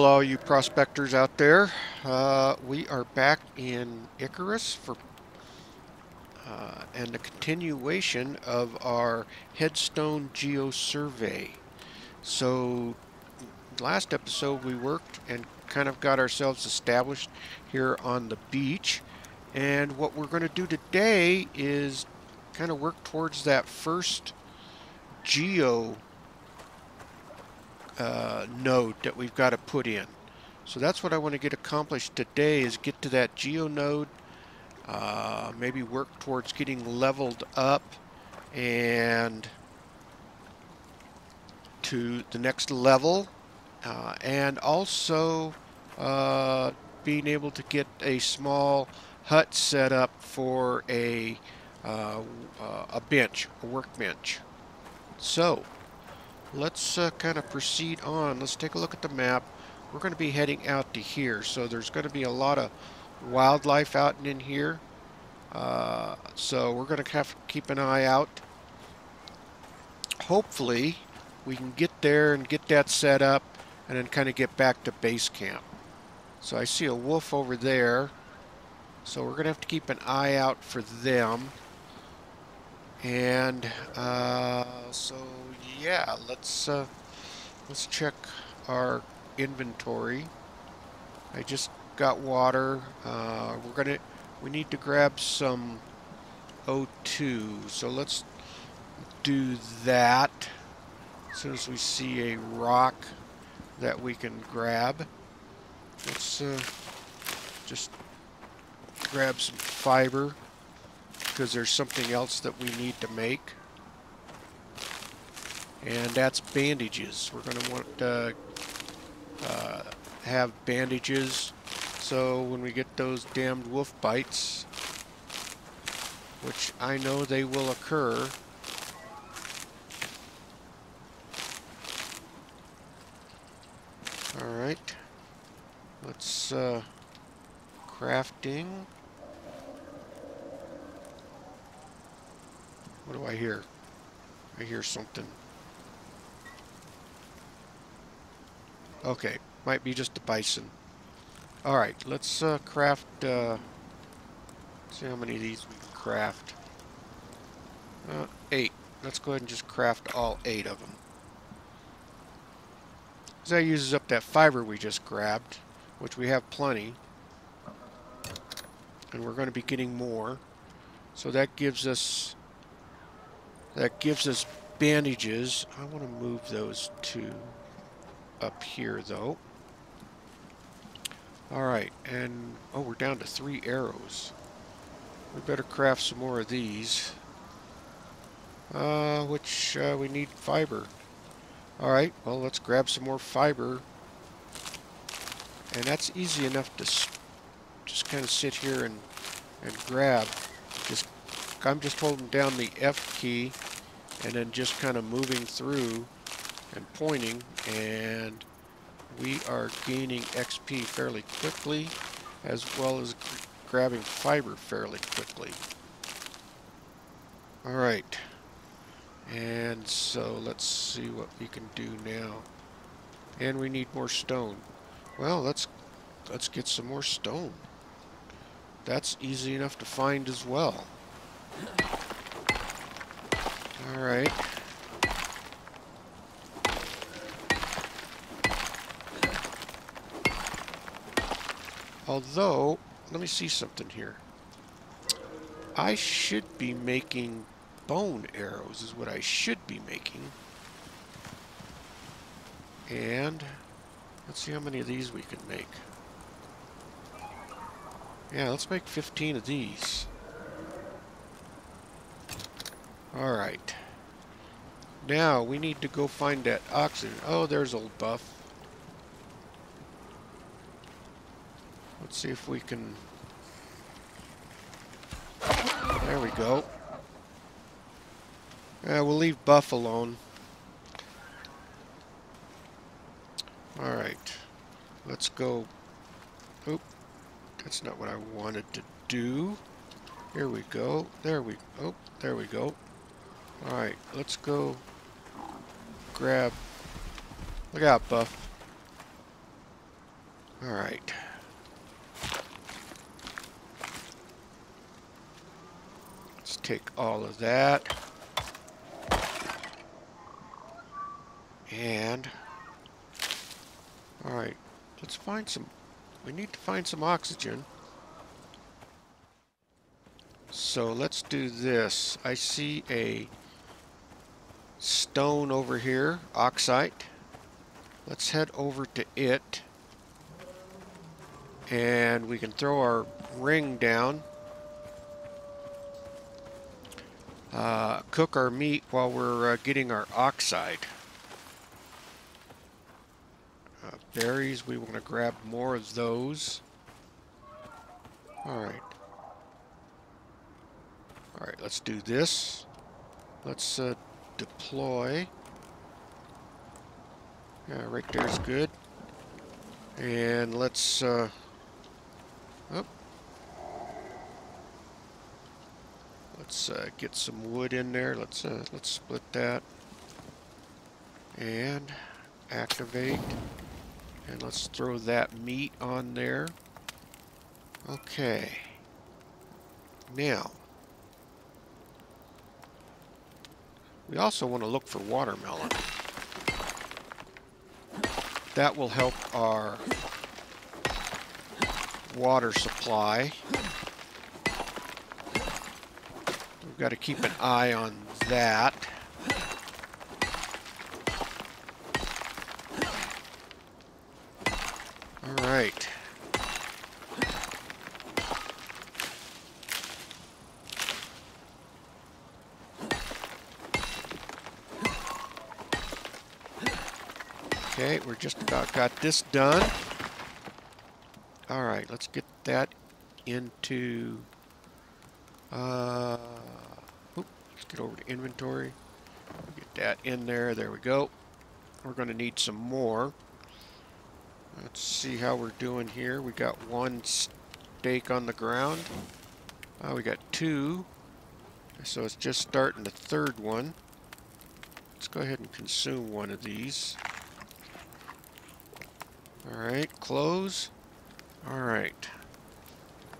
Hello, all you prospectors out there. Uh, we are back in Icarus for uh, and the continuation of our Headstone Geo Survey. So, last episode we worked and kind of got ourselves established here on the beach. And what we're going to do today is kind of work towards that first geo uh, node that we've got to put in. So that's what I want to get accomplished today is get to that geo node, uh, maybe work towards getting leveled up and to the next level uh, and also uh, being able to get a small hut set up for a uh, uh a bench, a workbench. So let's uh, kind of proceed on. Let's take a look at the map. We're going to be heading out to here, so there's going to be a lot of wildlife out and in here. Uh, so we're going to have to keep an eye out. Hopefully, we can get there and get that set up and then kind of get back to base camp. So I see a wolf over there. So we're going to have to keep an eye out for them. And uh, so yeah, let's uh, let's check our inventory. I just got water. Uh, we're gonna we need to grab some O2, so let's do that. As soon as we see a rock that we can grab, let's uh, just grab some fiber because there's something else that we need to make and that's bandages. We're going to want to uh, have bandages so when we get those damned wolf bites, which I know they will occur, Alright, let's uh, crafting. What do I hear? I hear something. Okay, might be just a bison. Alright, let's uh, craft, uh, see how many of these we can craft. Uh, eight. Let's go ahead and just craft all eight of them. Because that uses up that fiber we just grabbed, which we have plenty. And we're going to be getting more. So that gives us, that gives us bandages. I want to move those two up here, though. Alright, and... Oh, we're down to three arrows. We better craft some more of these. Uh, which, uh, we need fiber. Alright, well, let's grab some more fiber. And that's easy enough to just kind of sit here and, and grab. I'm just holding down the F key and then just kind of moving through and pointing and we are gaining XP fairly quickly as well as grabbing fiber fairly quickly. Alright. And so let's see what we can do now. And we need more stone. Well, let's let's get some more stone. That's easy enough to find as well. Alright. Although, let me see something here. I should be making bone arrows is what I should be making. And let's see how many of these we can make. Yeah, let's make 15 of these. Alright. Now, we need to go find that oxygen. Oh, there's old Buff. Let's see if we can... There we go. Yeah, we'll leave Buff alone. Alright. Let's go... Oop. That's not what I wanted to do. Here we go. There we... Oh, there we go. Alright, let's go grab... Look out, Buff. All right. Let's take all of that. And, all right, let's find some, we need to find some oxygen. So let's do this. I see a stone over here, oxide. Let's head over to it. And we can throw our ring down. Uh, cook our meat while we're uh, getting our oxide. Uh, berries, we want to grab more of those. Alright. Alright, let's do this. Let's uh, deploy. Yeah, right there's good. And let's, uh, oh. Let's uh, get some wood in there. Let's uh, let's split that and activate. And let's throw that meat on there. Okay. Now, we also want to look for watermelon. That will help our water supply. We've got to keep an eye on that. All right. Okay, we're just about got this done. All right, let's get that into, uh, oops, let's get over to inventory. Get that in there, there we go. We're gonna need some more. Let's see how we're doing here. We got one steak on the ground. Uh, we got two. So it's just starting the third one. Let's go ahead and consume one of these. Alright, close. Alright.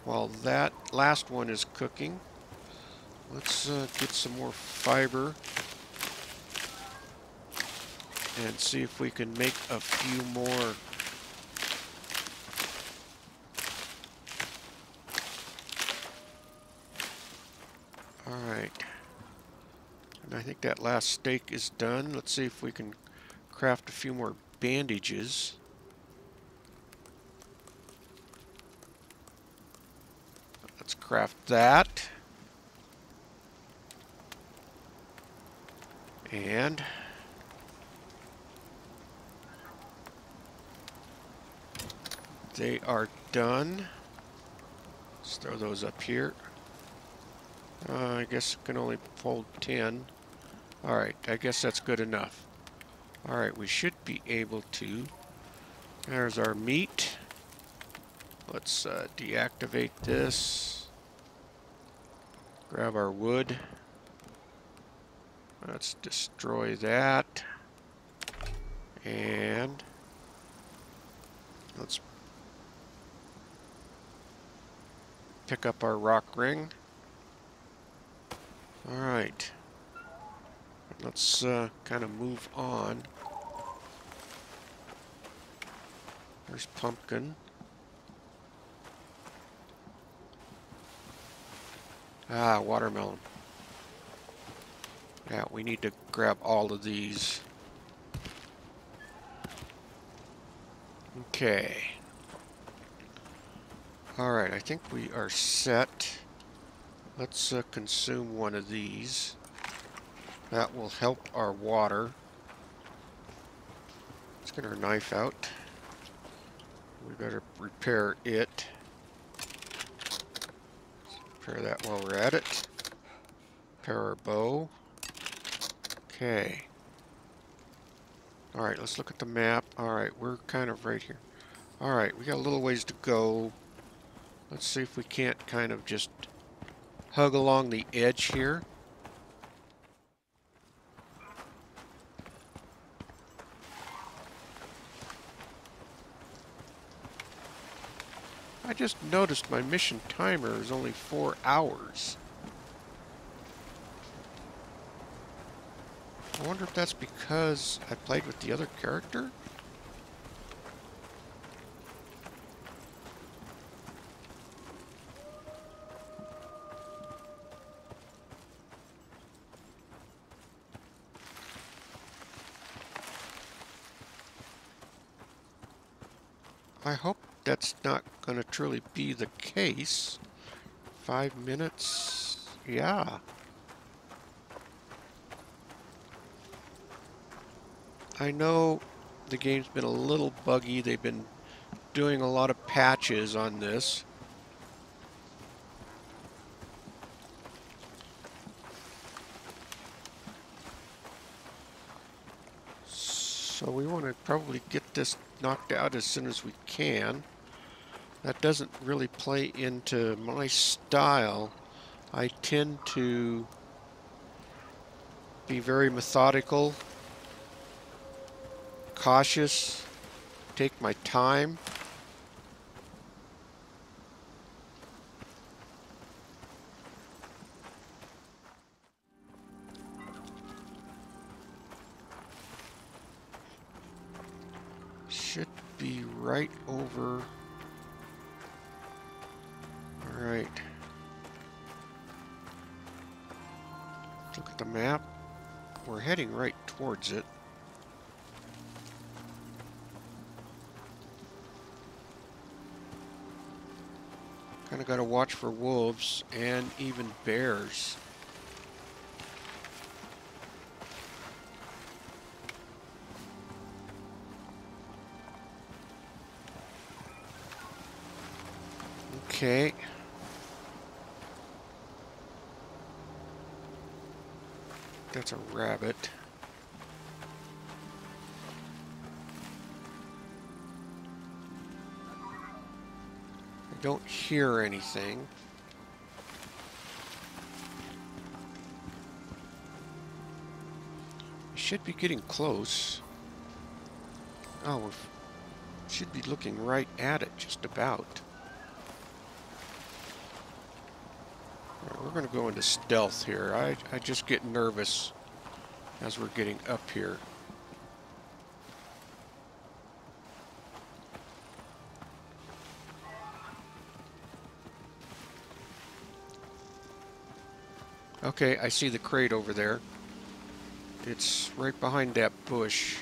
While that last one is cooking, let's uh, get some more fiber and see if we can make a few more Alright. And I think that last steak is done. Let's see if we can craft a few more bandages. Craft that. And they are done. Let's throw those up here. Uh, I guess can only hold 10. Alright, I guess that's good enough. Alright, we should be able to. There's our meat. Let's uh, deactivate this. Grab our wood. Let's destroy that. And let's pick up our rock ring. Alright. Let's uh, kind of move on. There's pumpkin. Ah, watermelon. Yeah, we need to grab all of these. Okay. Alright, I think we are set. Let's uh, consume one of these. That will help our water. Let's get our knife out. We better repair it. That while we're at it. Repair our bow. Okay. Alright, let's look at the map. Alright, we're kind of right here. Alright, we got a little ways to go. Let's see if we can't kind of just hug along the edge here. Just noticed my mission timer is only four hours. I wonder if that's because I played with the other character? I hope that's not going to truly be the case. Five minutes, yeah. I know the game's been a little buggy. They've been doing a lot of patches on this. So we want to probably get this knocked out as soon as we can. That doesn't really play into my style. I tend to be very methodical, cautious, take my time. should be right over. All right. Look at the map. We're heading right towards it. Kind of got to watch for wolves and even bears. Anything. Should be getting close. Oh, we should be looking right at it, just about. We're going to go into stealth here. I, I just get nervous as we're getting up here. Okay, I see the crate over there. It's right behind that bush.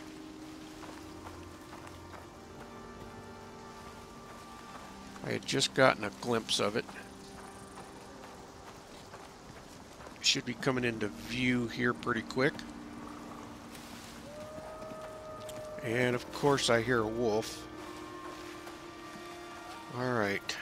I had just gotten a glimpse of it. should be coming into view here pretty quick. And of course I hear a wolf. Alright.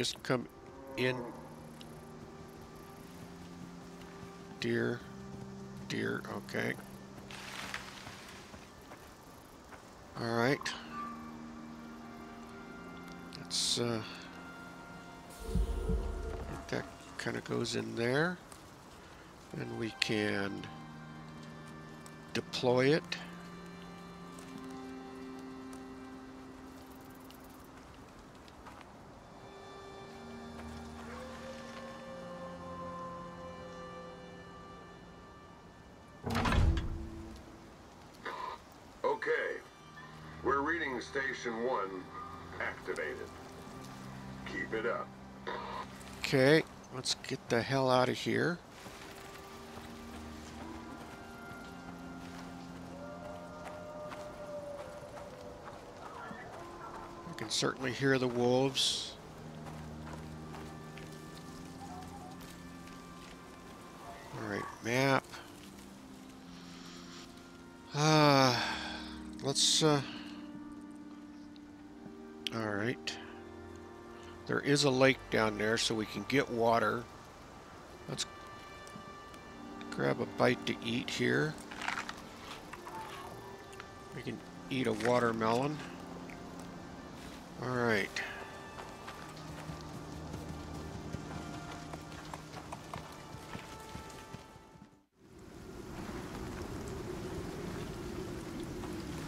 Just come in. Deer. Deer, okay. All right. Let's, uh, that kind of goes in there. And we can deploy it. Station 1 activated. Keep it up. Okay, let's get the hell out of here. I can certainly hear the wolves. is a lake down there, so we can get water. Let's grab a bite to eat here. We can eat a watermelon. All right.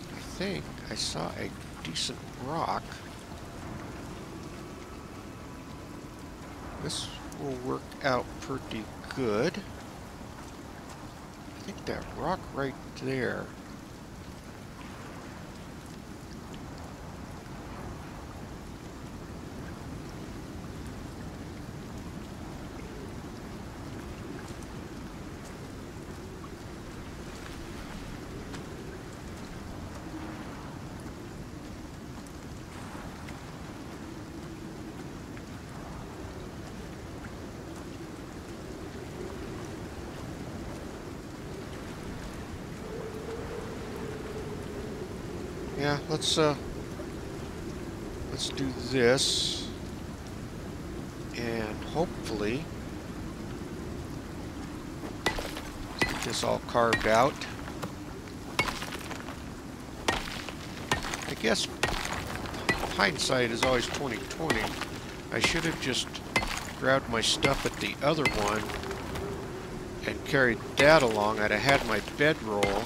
I think I saw a decent rock. This will work out pretty good. I think that rock right there Yeah, let's uh let's do this and hopefully get this all carved out. I guess hindsight is always 2020. I should have just grabbed my stuff at the other one and carried that along. I'd have had my bedroll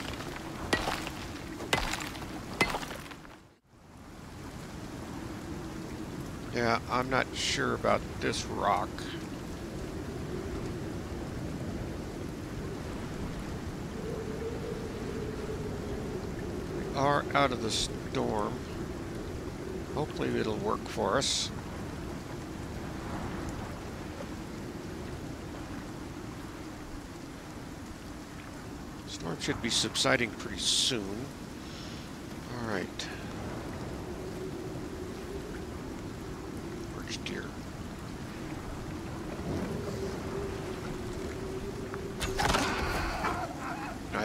Yeah, I'm not sure about this rock. We are out of the storm. Hopefully it'll work for us. Storm should be subsiding pretty soon. All right.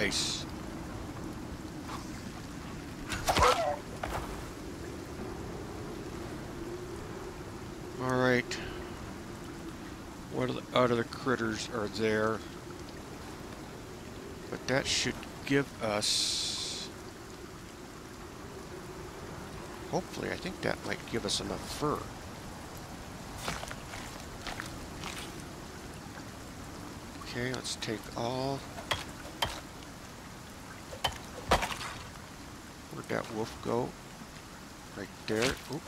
Nice. Alright. What are the other critters are there? But that should give us... Hopefully, I think that might give us enough fur. Okay, let's take all... Where'd that wolf go? Right there. Oop.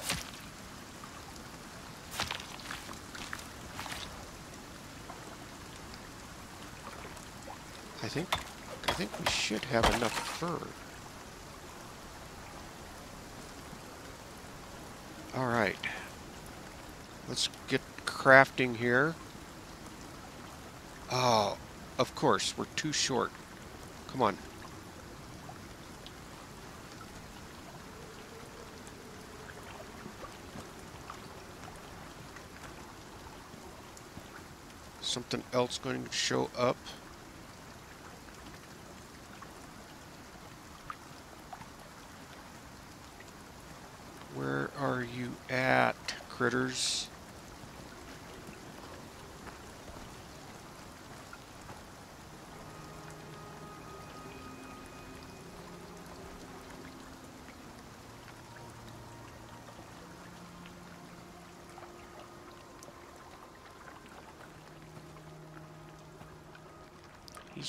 I think I think we should have enough fur. All right. Let's get crafting here. Oh, of course, we're too short. Come on. Something else going to show up. Where are you at, critters?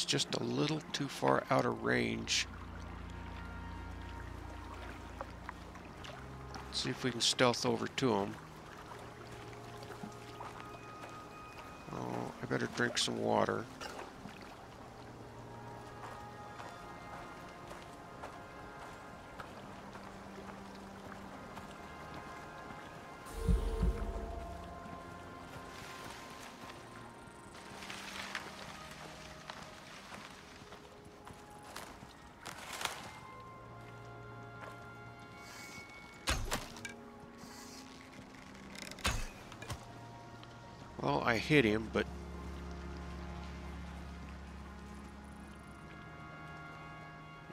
Just a little too far out of range. Let's see if we can stealth over to him. Oh, I better drink some water. Hit him, but...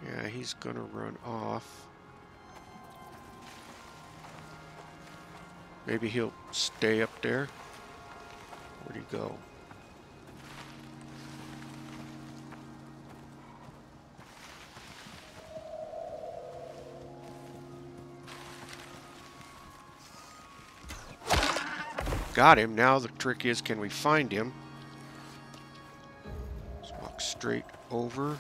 Yeah, he's gonna run off. Maybe he'll stay up there. Where'd he go? got him. Now the trick is, can we find him? Let's walk straight over.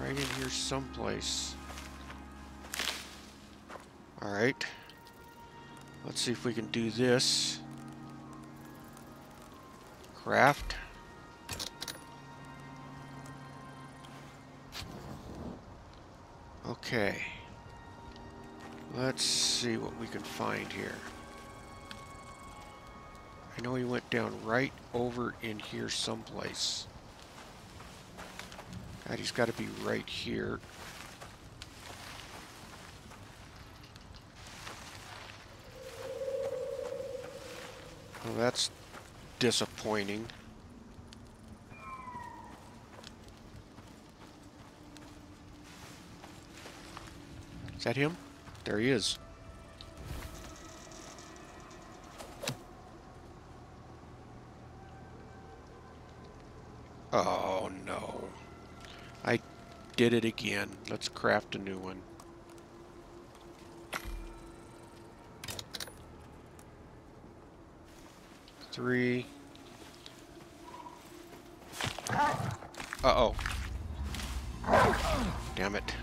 Right in here someplace. Alright. Let's see if we can do this. Craft. Okay. Let's see what we can find here. I know he went down right over in here someplace. God, he's got to be right here. Well, that's disappointing. Is that him? There he is. Oh no. I did it again. Let's craft a new one. Three. Uh-oh. Damn it.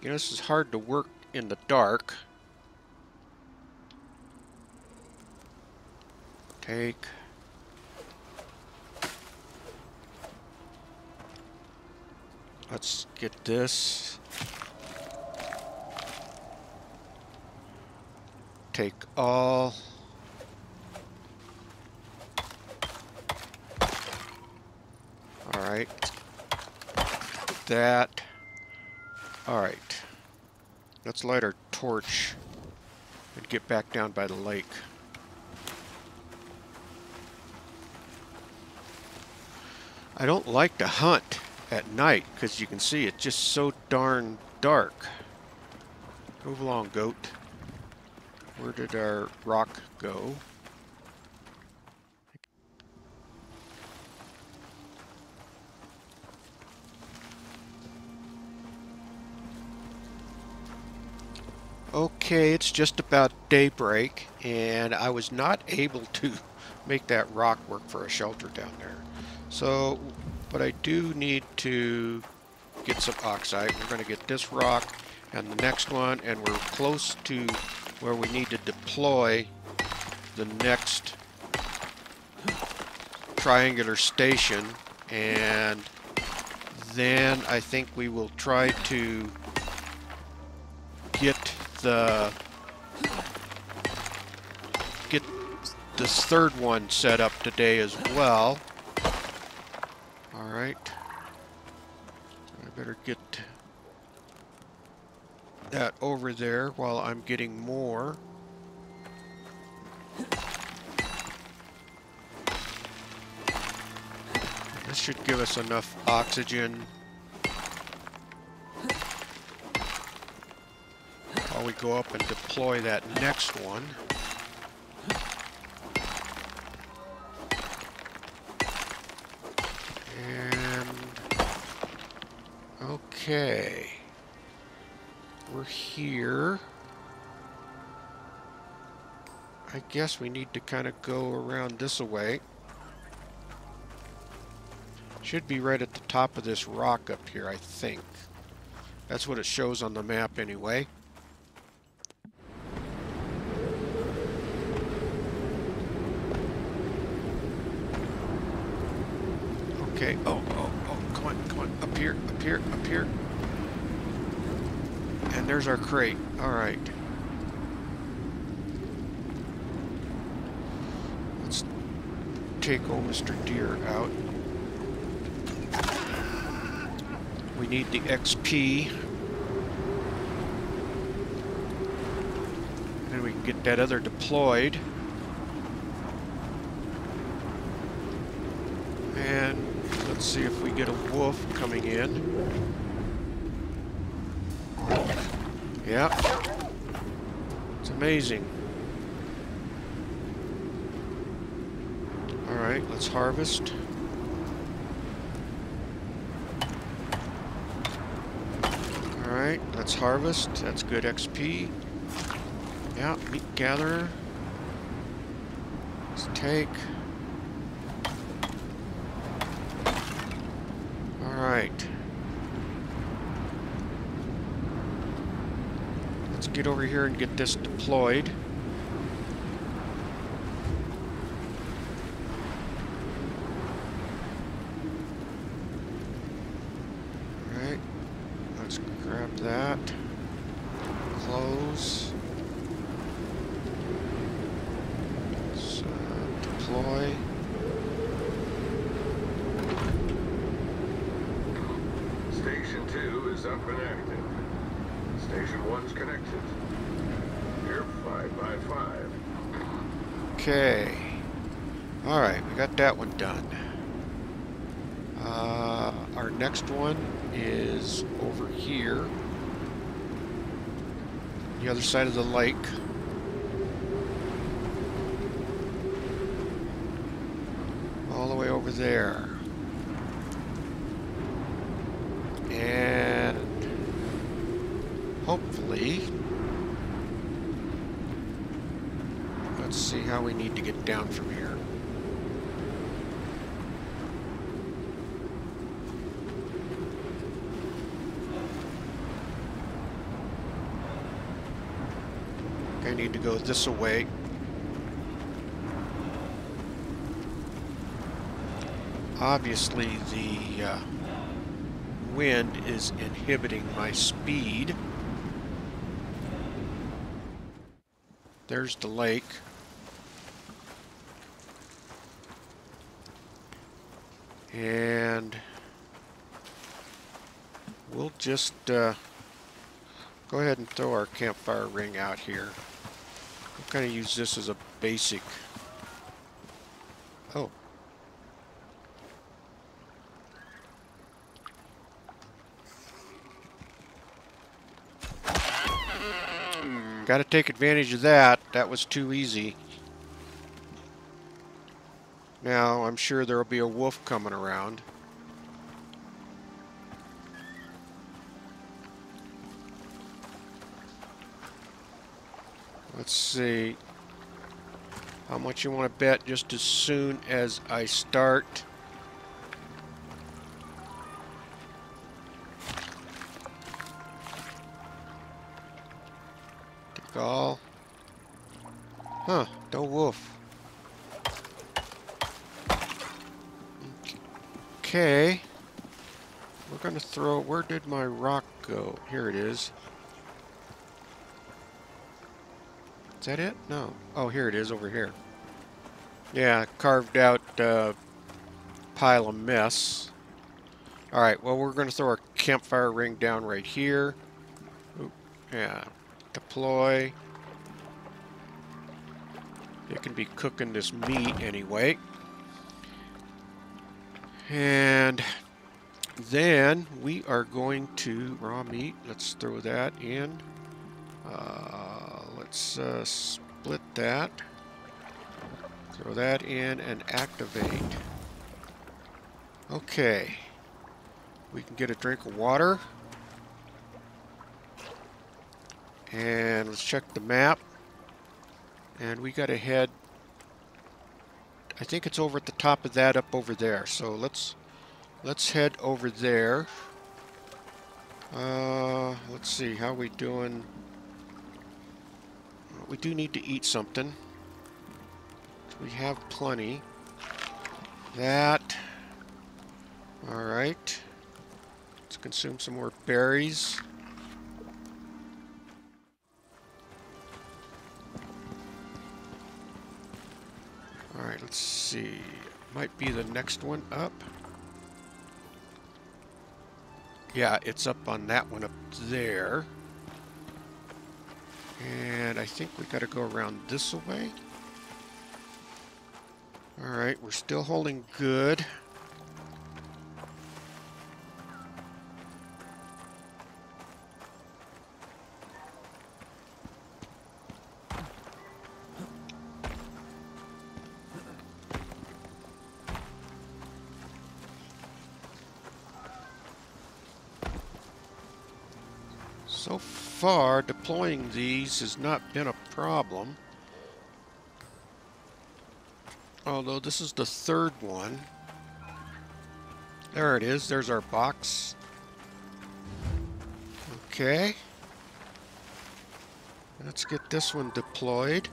You know, this is hard to work in the dark. Take. Let's get this. Take all. Alright. That. Alright. Let's light our torch and get back down by the lake. I don't like to hunt at night because you can see it's just so darn dark. Move along, goat. Where did our rock go? Okay, it's just about daybreak, and I was not able to make that rock work for a shelter down there. So, but I do need to get some oxide. We're going to get this rock and the next one, and we're close to where we need to deploy the next triangular station, and then I think we will try to get the get this third one set up today as well. All right. I better get over there while I'm getting more. This should give us enough oxygen while we go up and deploy that next one. And okay, we're here. I guess we need to kind of go around this way. Should be right at the top of this rock up here, I think. That's what it shows on the map anyway. Okay. Oh, oh, oh, come on, come on. Up here, up here, up here. And there's our crate. All right. Let's take old Mr. Deer out. We need the XP. And we can get that other deployed. And let's see if we get a wolf coming in. Yep. It's amazing. Alright, let's harvest. Alright, let's harvest. That's good XP. Yeah, meat gatherer. Let's take. Alright. Let's get over here and get this deployed. Alright. Let's grab that. Close. Let's uh, deploy. Station 2 is up and active. Station 1's connected. You're 5 by 5. Okay. Alright, we got that one done. Uh, our next one is over here. The other side of the lake. All the way over there. And hopefully Let's see how we need to get down from here. I need to go this way. Obviously, the uh, wind is inhibiting my speed. There's the lake. And we'll just uh, go ahead and throw our campfire ring out here. Kind of use this as a basic. Oh. Got to take advantage of that. That was too easy. Now, I'm sure there will be a wolf coming around. Let's see. How much you want to bet just as soon as I start. All. Huh, no wolf. Okay. We're going to throw... Where did my rock go? Here it is. Is that it? No. Oh, here it is, over here. Yeah, carved out uh, pile of mess. Alright, well, we're going to throw our campfire ring down right here. Oop, yeah. Deploy. It can be cooking this meat anyway. And then we are going to raw meat. Let's throw that in. Uh, let's uh, split that. Throw that in and activate. Okay. We can get a drink of water. And let's check the map. And we got to head I think it's over at the top of that up over there. So let's let's head over there. Uh, let's see how we doing. We do need to eat something. We have plenty. That. All right. Let's consume some more berries. Alright, let's see. Might be the next one up. Yeah, it's up on that one up there. And I think we got to go around this way. Alright, we're still holding good. Far, deploying these has not been a problem. Although this is the third one. There it is. There's our box. Okay. Let's get this one deployed.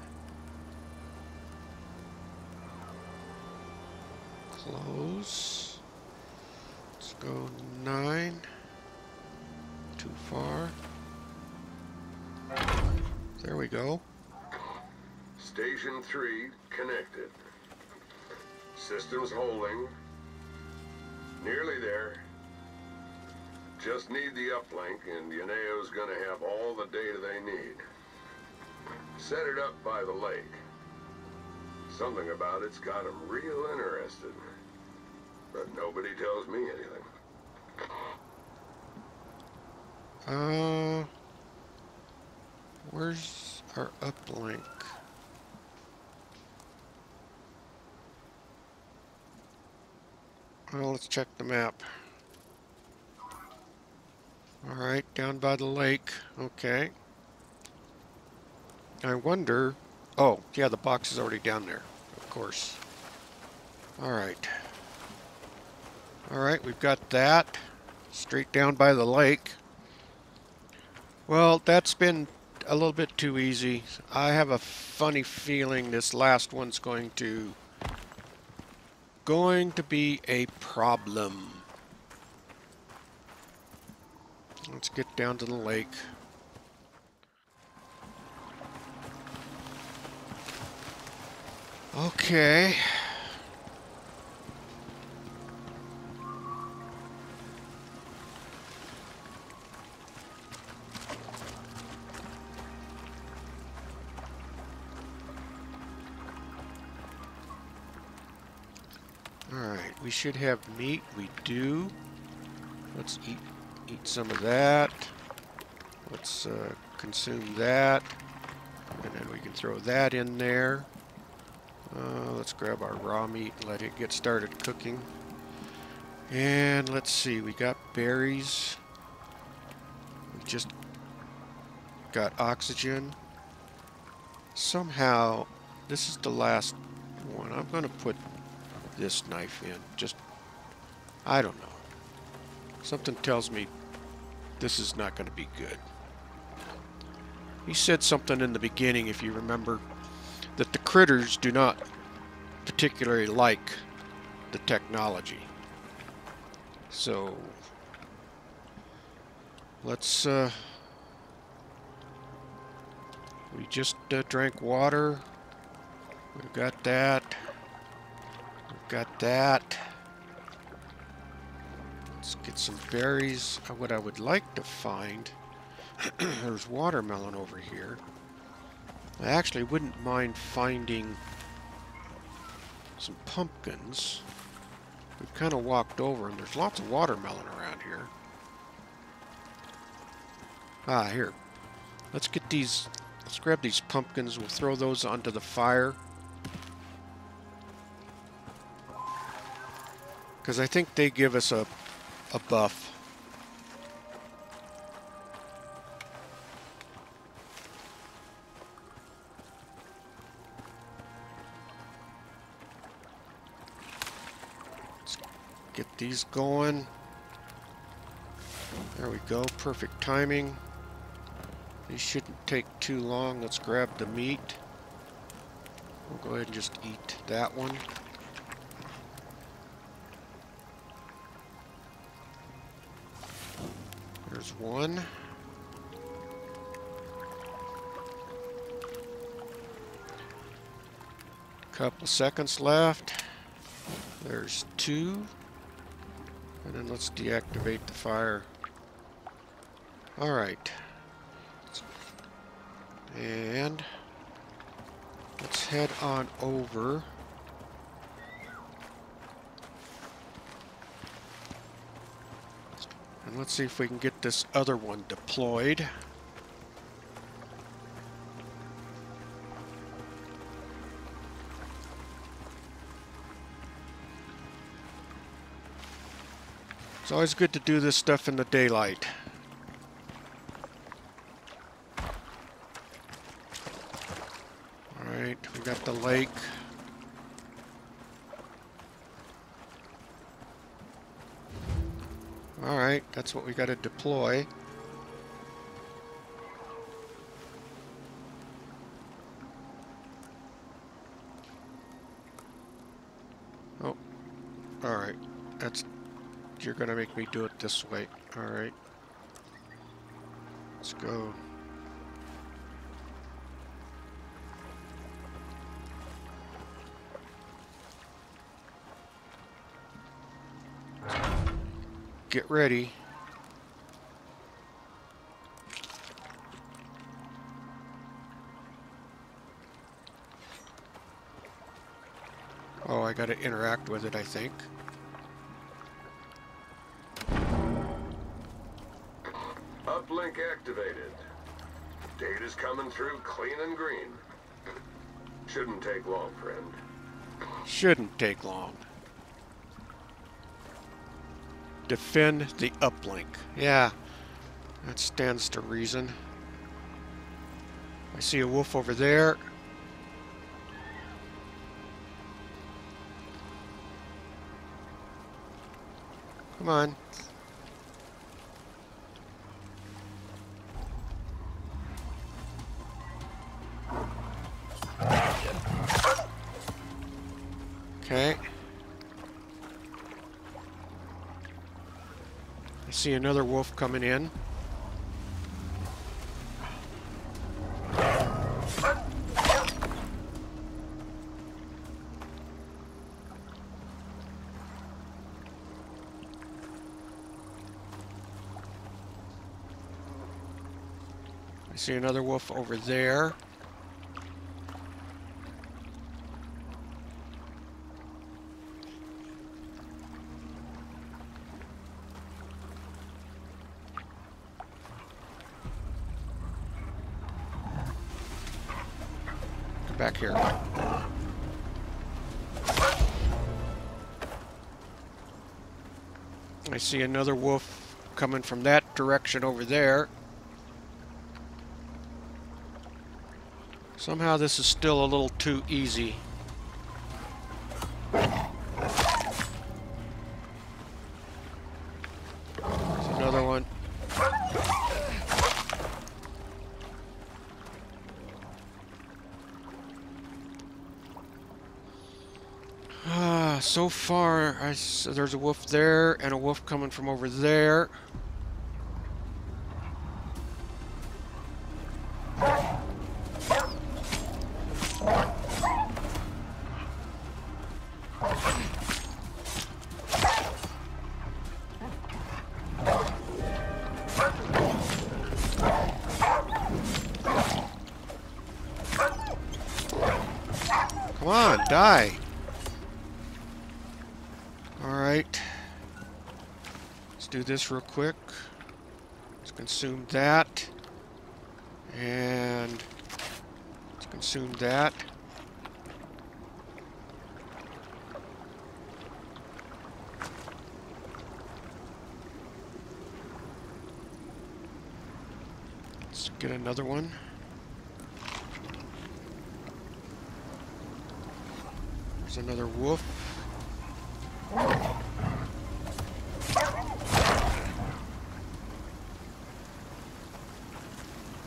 3 connected. Systems holding. Nearly there. Just need the uplink and Yaneo's gonna have all the data they need. Set it up by the lake. Something about it's got 'em real interested. But nobody tells me anything. Uh, where's our uplink? Well, let's check the map. Alright, down by the lake. Okay. I wonder... Oh, yeah, the box is already down there. Of course. Alright. Alright, we've got that. Straight down by the lake. Well, that's been a little bit too easy. I have a funny feeling this last one's going to going to be a problem. Let's get down to the lake. Okay. Should have meat. We do. Let's eat eat some of that. Let's uh, consume that. And then we can throw that in there. Uh, let's grab our raw meat and let it get started cooking. And let's see, we got berries. We just got oxygen. Somehow, this is the last one. I'm going to put this knife in. Just, I don't know. Something tells me this is not going to be good. He said something in the beginning, if you remember, that the critters do not particularly like the technology. So, let's, uh, we just uh, drank water. We've got that. Got that. Let's get some berries. Uh, what I would like to find, there's watermelon over here. I actually wouldn't mind finding some pumpkins. We've kind of walked over and there's lots of watermelon around here. Ah, here. Let's get these, let's grab these pumpkins. We'll throw those onto the fire. Because I think they give us a a buff. Let's get these going. There we go, perfect timing. These shouldn't take too long. Let's grab the meat. We'll go ahead and just eat that one. There's one. Couple seconds left. There's two. And then let's deactivate the fire. Alright. And let's head on over. Let's see if we can get this other one deployed. It's always good to do this stuff in the daylight. Alright, we got the lake. Alright, that's what we got to deploy. Oh, alright. That's... You're gonna make me do it this way. Alright. Let's go. Get ready. Oh, gotta interact with it, I think. Uplink activated. Data's coming through clean and green. Shouldn't take long, friend. Shouldn't take long. Defend the uplink. Yeah, that stands to reason. I see a wolf over there. Come on. Okay. I see another wolf coming in. See another wolf over there. Come back here. I see another wolf coming from that direction over there. Somehow this is still a little too easy. Another one. Ah, so far, I there's a wolf there and a wolf coming from over there. Die. Alright. Let's do this real quick. Let's consume that. And let's consume that. Let's get another one. There's another wolf.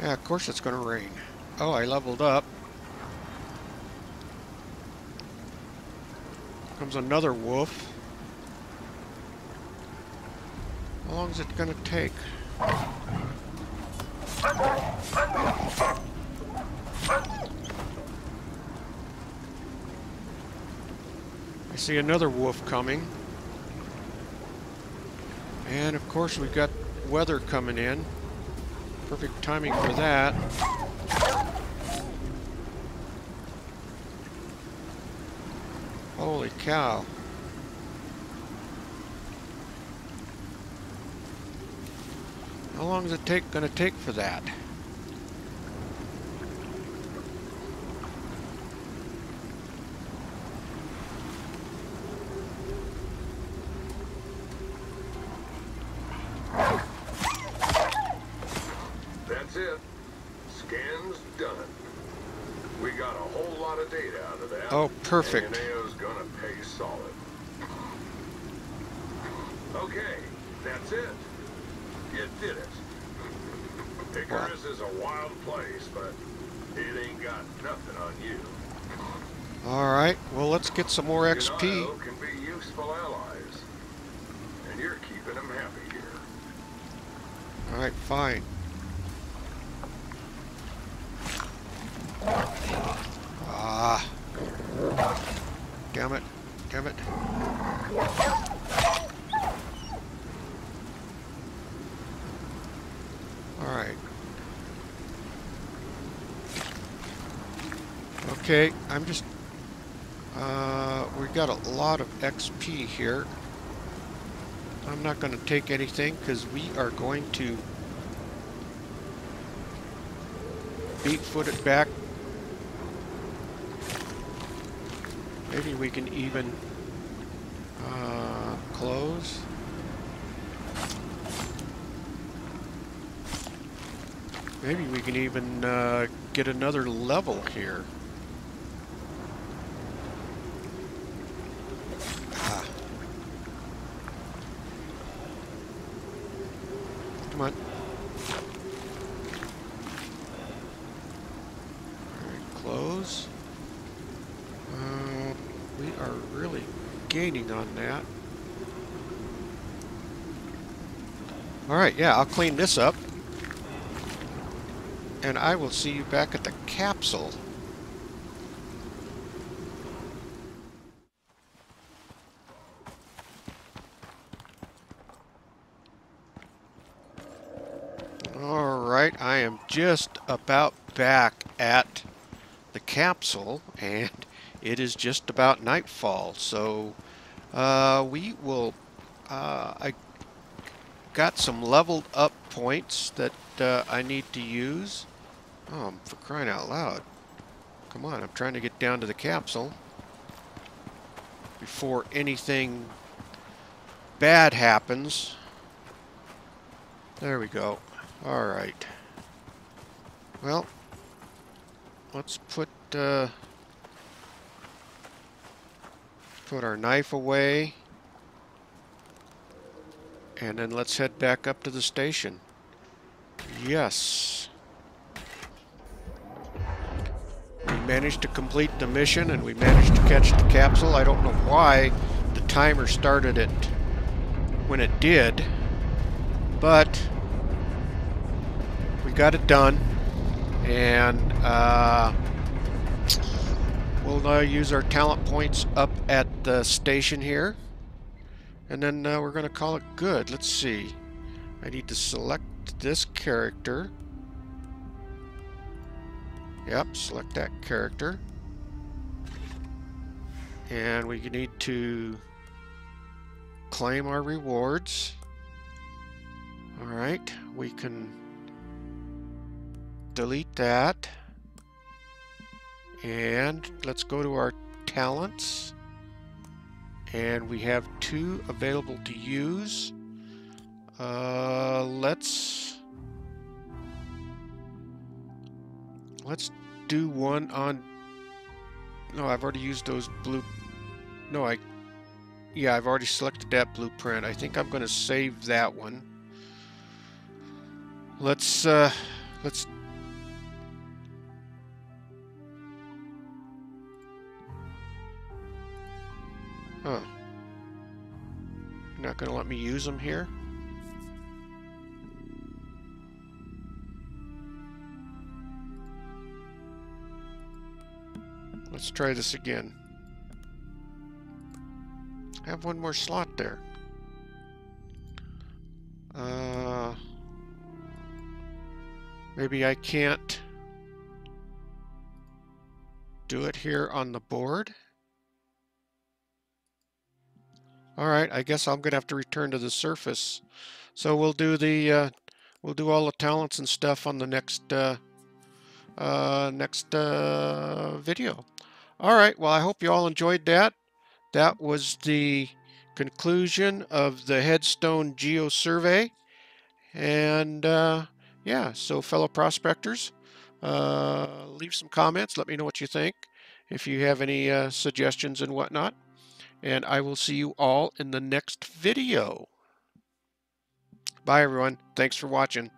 Yeah, of course it's going to rain. Oh, I leveled up. Comes another wolf. How long is it going to take? See another wolf coming. And of course we've got weather coming in. Perfect timing for that. Holy cow. How long is it take gonna take for that? That's it. Scans done. We got a whole lot of data out of that. Oh, perfect. And gonna pay solid. Okay, That's it. You did it. Icarus is a wild place, but it ain't got nothing on you. Alright, well let's get some more XP be useful allies. And you're keeping them happy here. Alright, fine. Ah. Damn it. Damn it. Alright. Okay, I'm just... Uh, we got a lot of XP here. I'm not going to take anything because we are going to beat foot it back. Maybe we can even uh, close. Maybe we can even uh, get another level here. Ah. Come on. Alright, close. Uh, we are really gaining on that. Yeah, I'll clean this up and I will see you back at the capsule. Alright, I am just about back at the capsule, and it is just about nightfall, so uh, we will... Uh, I got some leveled up points that uh, I need to use. Oh, for crying out loud. Come on, I'm trying to get down to the capsule before anything bad happens. There we go. Alright. Well, let's put, uh, put our knife away. And then let's head back up to the station. Yes. We managed to complete the mission and we managed to catch the capsule. I don't know why the timer started it when it did, but we got it done. And uh, we'll now use our talent points up at the station here. And then uh, we're going to call it good. Let's see. I need to select this character. Yep, select that character. And we need to claim our rewards. Alright, we can delete that. And let's go to our talents and we have two available to use. Uh, let's let's do one on. No, I've already used those blue. No, I. Yeah, I've already selected that blueprint. I think I'm going to save that one. Let's uh, let's Huh. You're not going to let me use them here? Let's try this again. I have one more slot there. Uh, maybe I can't do it here on the board. All right, I guess I'm gonna have to return to the surface. So we'll do the uh, we'll do all the talents and stuff on the next uh, uh, next uh, video. All right, well I hope you all enjoyed that. That was the conclusion of the Headstone Geo Survey, and uh, yeah, so fellow prospectors, uh, leave some comments. Let me know what you think. If you have any uh, suggestions and whatnot and I will see you all in the next video. Bye, everyone. Thanks for watching.